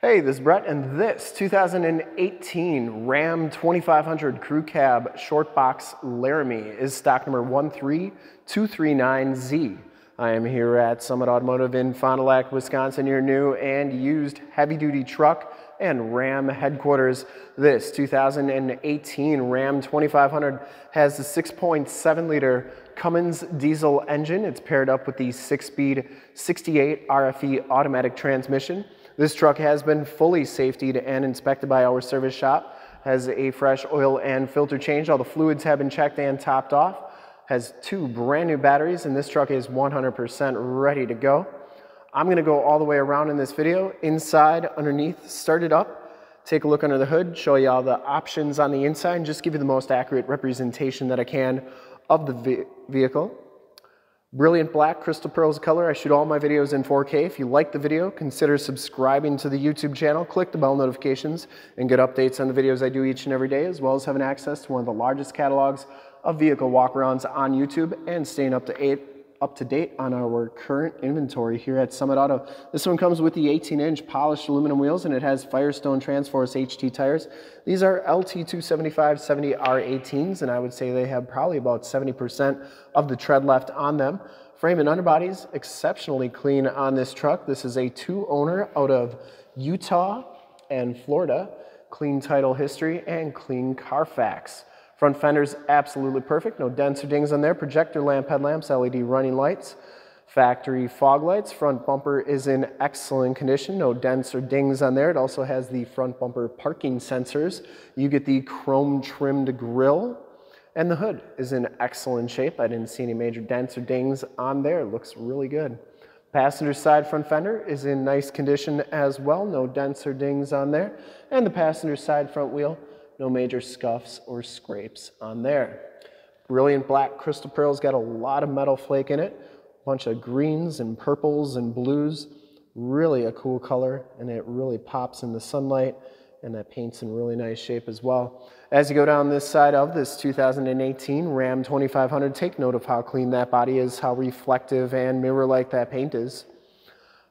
Hey, this is Brett, and this 2018 Ram 2500 Crew Cab Short Box Laramie is stock number 13239Z. I am here at Summit Automotive in Fond du Lac, Wisconsin, your new and used heavy-duty truck and Ram headquarters. This 2018 Ram 2500 has the 6.7 liter Cummins diesel engine. It's paired up with the six-speed 68 RFE automatic transmission. This truck has been fully safetied and inspected by our service shop, has a fresh oil and filter change. All the fluids have been checked and topped off, has two brand new batteries, and this truck is 100% ready to go. I'm gonna go all the way around in this video, inside, underneath, start it up, take a look under the hood, show you all the options on the inside, and just give you the most accurate representation that I can of the vehicle. Brilliant black crystal pearls color. I shoot all my videos in 4K. If you like the video, consider subscribing to the YouTube channel, click the bell notifications, and get updates on the videos I do each and every day, as well as having access to one of the largest catalogs of vehicle walkarounds on YouTube and staying up to eight up to date on our current inventory here at Summit Auto. This one comes with the 18 inch polished aluminum wheels and it has Firestone Transforce HT tires. These are LT275 70R18s and I would say they have probably about 70% of the tread left on them. Frame and underbody's exceptionally clean on this truck. This is a two owner out of Utah and Florida. Clean title history and clean Carfax. Front fender's absolutely perfect, no dents or dings on there. Projector lamp headlamps, LED running lights, factory fog lights. Front bumper is in excellent condition, no dents or dings on there. It also has the front bumper parking sensors. You get the chrome trimmed grille and the hood is in excellent shape. I didn't see any major dents or dings on there. It looks really good. Passenger side front fender is in nice condition as well. No dents or dings on there. And the passenger side front wheel no major scuffs or scrapes on there. Brilliant black crystal pearl's got a lot of metal flake in it, a bunch of greens and purples and blues. Really a cool color, and it really pops in the sunlight, and that paint's in really nice shape as well. As you go down this side of this 2018 Ram 2500, take note of how clean that body is, how reflective and mirror-like that paint is.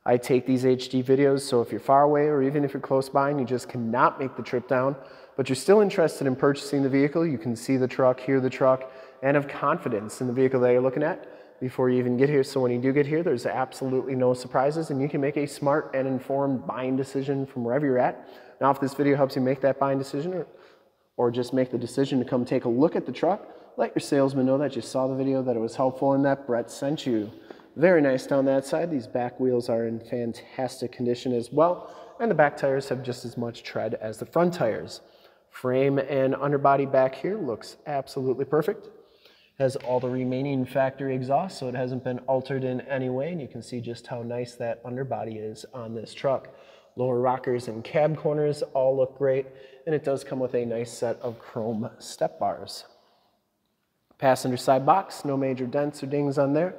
I take these HD videos, so if you're far away or even if you're close by and you just cannot make the trip down, but you're still interested in purchasing the vehicle, you can see the truck, hear the truck, and have confidence in the vehicle that you're looking at before you even get here. So when you do get here, there's absolutely no surprises and you can make a smart and informed buying decision from wherever you're at. Now, if this video helps you make that buying decision or, or just make the decision to come take a look at the truck, let your salesman know that you saw the video, that it was helpful, and that Brett sent you. Very nice down that side. These back wheels are in fantastic condition as well, and the back tires have just as much tread as the front tires. Frame and underbody back here looks absolutely perfect. Has all the remaining factory exhaust, so it hasn't been altered in any way, and you can see just how nice that underbody is on this truck. Lower rockers and cab corners all look great, and it does come with a nice set of chrome step bars. Passenger side box, no major dents or dings on there.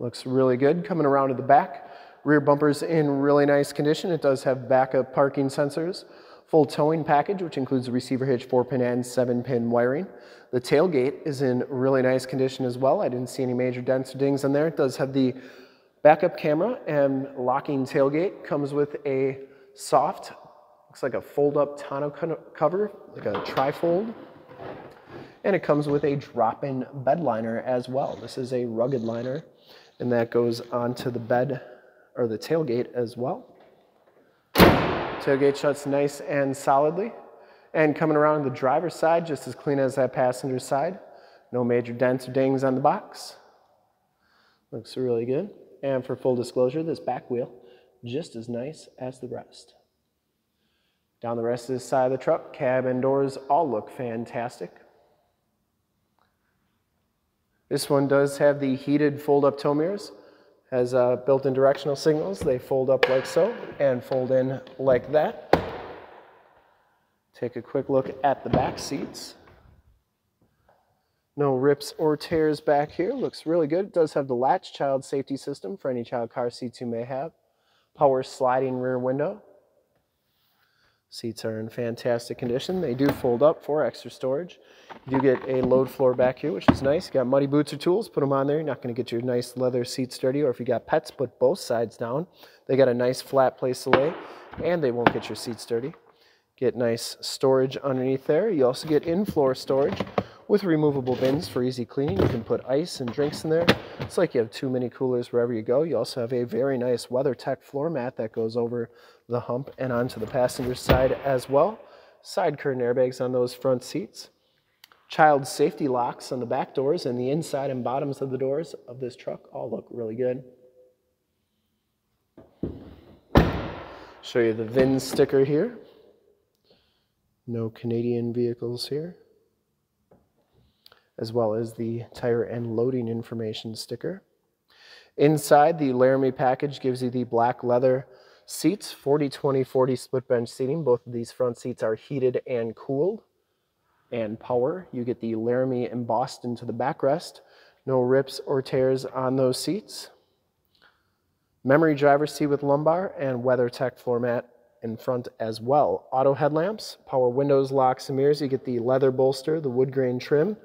Looks really good. Coming around to the back, rear bumper's in really nice condition. It does have backup parking sensors. Full towing package, which includes receiver hitch, 4-pin and 7-pin wiring. The tailgate is in really nice condition as well. I didn't see any major dents or dings on there. It does have the backup camera and locking tailgate. Comes with a soft, looks like a fold-up tonneau cover, like a trifold. And it comes with a drop-in bed liner as well. This is a rugged liner, and that goes onto the bed or the tailgate as well. Tailgate shuts nice and solidly. And coming around the driver's side, just as clean as that passenger side. No major dents or dings on the box. Looks really good. And for full disclosure, this back wheel, just as nice as the rest. Down the rest of this side of the truck, cab and doors all look fantastic. This one does have the heated fold-up tow mirrors has uh, built-in directional signals. They fold up like so and fold in like that. Take a quick look at the back seats. No rips or tears back here. Looks really good. It does have the latch child safety system for any child car seats you may have. Power sliding rear window. Seats are in fantastic condition. They do fold up for extra storage. You do get a load floor back here, which is nice. You got muddy boots or tools, put them on there. You're not going to get your nice leather seats dirty. Or if you got pets, put both sides down. They got a nice flat place to lay. and they won't get your seats dirty. Get nice storage underneath there. You also get in-floor storage with removable bins for easy cleaning. You can put ice and drinks in there. It's like you have two mini coolers wherever you go. You also have a very nice WeatherTech floor mat that goes over the hump and onto the passenger side as well. Side curtain airbags on those front seats. Child safety locks on the back doors and the inside and bottoms of the doors of this truck all look really good. Show you the VIN sticker here. No Canadian vehicles here. As well as the tire and loading information sticker. Inside, the Laramie package gives you the black leather seats, 40, 20, 40 split bench seating. Both of these front seats are heated and cooled. And power, you get the Laramie embossed into the backrest. No rips or tears on those seats. Memory driver seat with lumbar and WeatherTech floor mat in front as well. Auto headlamps, power windows, locks, and mirrors. You get the leather bolster, the wood grain trim,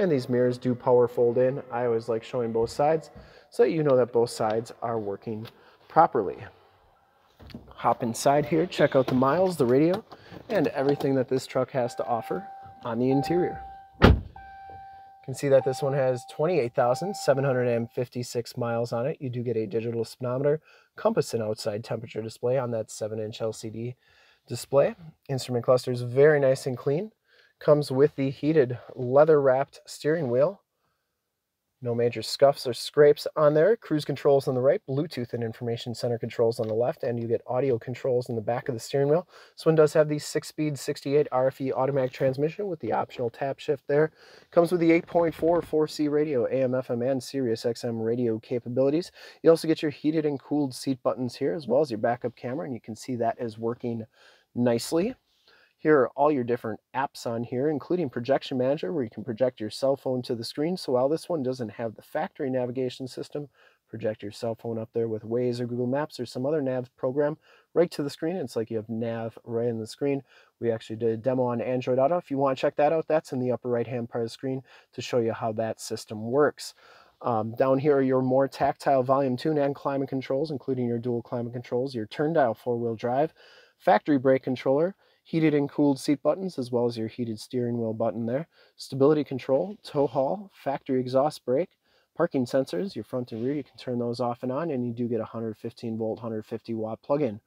and these mirrors do power fold in. I always like showing both sides so that you know that both sides are working properly. Hop inside here, check out the miles, the radio, and everything that this truck has to offer on the interior You can see that this one has 28,756 miles on it. You do get a digital speedometer, compass and outside temperature display on that 7-inch LCD display. Instrument cluster is very nice and clean. Comes with the heated leather-wrapped steering wheel no major scuffs or scrapes on there. Cruise controls on the right, Bluetooth and information center controls on the left, and you get audio controls in the back of the steering wheel. This one does have the 6-speed 68 RFE automatic transmission with the optional tap shift there. Comes with the 8.4 4C radio, AM, FM, and Sirius XM radio capabilities. You also get your heated and cooled seat buttons here, as well as your backup camera, and you can see that is working nicely. Here are all your different apps on here, including Projection Manager, where you can project your cell phone to the screen. So while this one doesn't have the factory navigation system, project your cell phone up there with Waze or Google Maps or some other nav program right to the screen. It's like you have nav right in the screen. We actually did a demo on Android Auto. If you want to check that out, that's in the upper right-hand part of the screen to show you how that system works. Um, down here are your more tactile volume tune and climate controls, including your dual climate controls, your turn dial four-wheel drive, factory brake controller, heated and cooled seat buttons, as well as your heated steering wheel button there, stability control, tow haul, factory exhaust brake, parking sensors, your front and rear, you can turn those off and on, and you do get a 115 volt, 150 watt plug-in.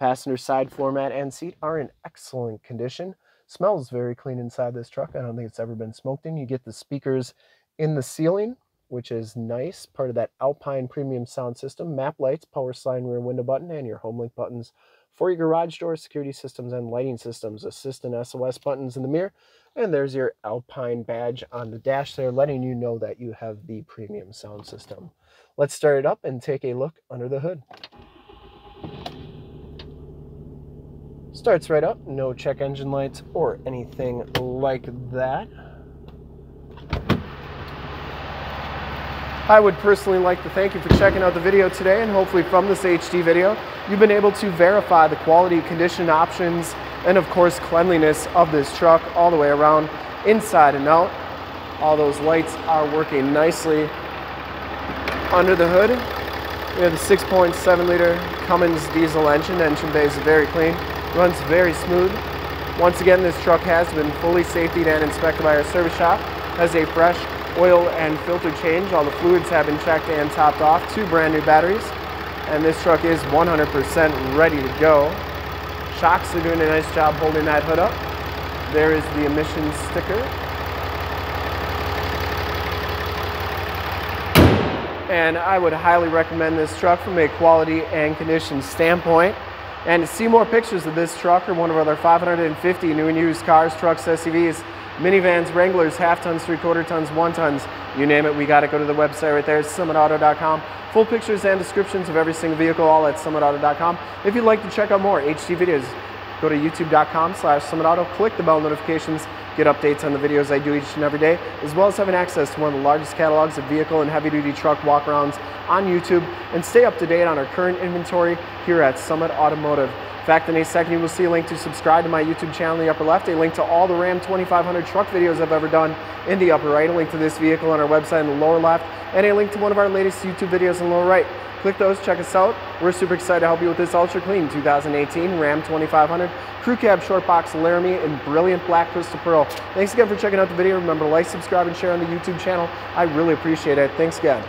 Passenger side floor mat and seat are in excellent condition. Smells very clean inside this truck. I don't think it's ever been smoked in. You get the speakers in the ceiling, which is nice, part of that Alpine premium sound system, map lights, power slide rear window button, and your home link buttons for your garage door, security systems, and lighting systems. Assist and SOS buttons in the mirror. And there's your Alpine badge on the dash there, letting you know that you have the premium sound system. Let's start it up and take a look under the hood. Starts right up, no check engine lights or anything like that. I would personally like to thank you for checking out the video today and hopefully from this HD video, you've been able to verify the quality, condition options, and of course cleanliness of this truck all the way around, inside and out. All those lights are working nicely. Under the hood, we have the 6.7 liter Cummins diesel engine. Engine bay is very clean, runs very smooth. Once again, this truck has been fully safety and inspected by our service shop, has a fresh oil and filter change. All the fluids have been checked and topped off. Two brand new batteries. And this truck is 100% ready to go. Shocks are doing a nice job holding that hood up. There is the emissions sticker. And I would highly recommend this truck from a quality and condition standpoint. And to see more pictures of this truck or one of our other 550 new and used cars, trucks, SUVs, minivans, Wranglers, half tons, three quarter tons, one tons, you name it, we got to go to the website right there, summitauto.com. Full pictures and descriptions of every single vehicle, all at summitauto.com. If you'd like to check out more HD videos, go to youtube.com slash summitauto, click the bell notifications, get updates on the videos I do each and every day, as well as having access to one of the largest catalogs of vehicle and heavy duty truck walkarounds on YouTube, and stay up to date on our current inventory here at Summit Automotive. In fact, in a second you will see a link to subscribe to my YouTube channel in the upper left, a link to all the Ram 2500 truck videos I've ever done in the upper right, a link to this vehicle on our website in the lower left, and a link to one of our latest YouTube videos in the lower right. Click those, check us out. We're super excited to help you with this ultra clean 2018 Ram 2500 Crew Cab Short Box Laramie in brilliant black crystal pearl. Thanks again for checking out the video. Remember to like, subscribe, and share on the YouTube channel. I really appreciate it. Thanks again.